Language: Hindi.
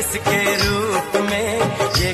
किसके रूप में ये